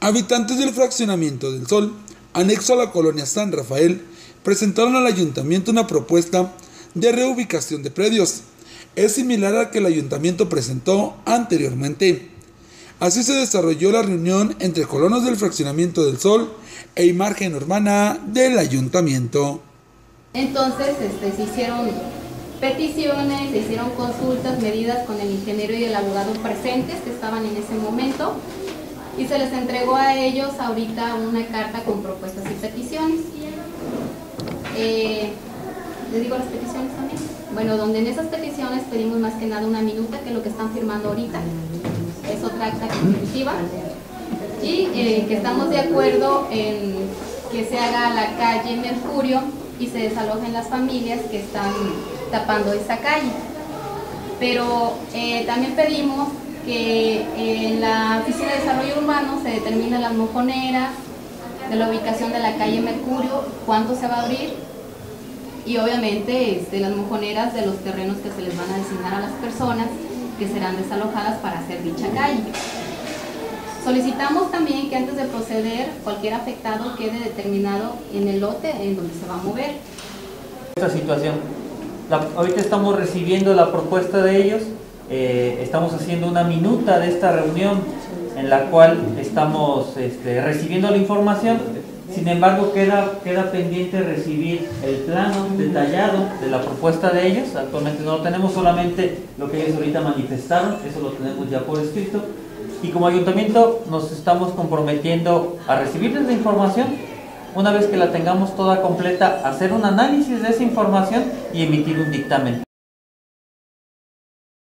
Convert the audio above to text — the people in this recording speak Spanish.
Habitantes del fraccionamiento del Sol, anexo a la colonia San Rafael, presentaron al ayuntamiento una propuesta de reubicación de predios. Es similar a que el ayuntamiento presentó anteriormente. Así se desarrolló la reunión entre colonos del fraccionamiento del Sol e imagen urbana del ayuntamiento. Entonces este, se hicieron peticiones, se hicieron consultas, medidas con el ingeniero y el abogado presentes que estaban en ese momento y se les entregó a ellos ahorita una carta con propuestas y peticiones. Eh, ¿Les digo las peticiones también? Bueno, donde en esas peticiones pedimos más que nada una minuta, que es lo que están firmando ahorita, es otra acta constitutiva, y eh, que estamos de acuerdo en que se haga la calle Mercurio y se desalojen las familias que están tapando esa calle. Pero eh, también pedimos que en la Oficina de Desarrollo Urbano se determinen las mojoneras, de la ubicación de la calle Mercurio, cuándo se va a abrir y obviamente este, las mojoneras de los terrenos que se les van a designar a las personas que serán desalojadas para hacer dicha calle. Solicitamos también que antes de proceder cualquier afectado quede determinado en el lote en donde se va a mover. Esta situación, ahorita estamos recibiendo la propuesta de ellos eh, estamos haciendo una minuta de esta reunión en la cual estamos este, recibiendo la información, sin embargo queda, queda pendiente recibir el plano detallado de la propuesta de ellos, actualmente no lo tenemos, solamente lo que ellos ahorita manifestaron, eso lo tenemos ya por escrito, y como ayuntamiento nos estamos comprometiendo a recibirles la información, una vez que la tengamos toda completa, hacer un análisis de esa información y emitir un dictamen.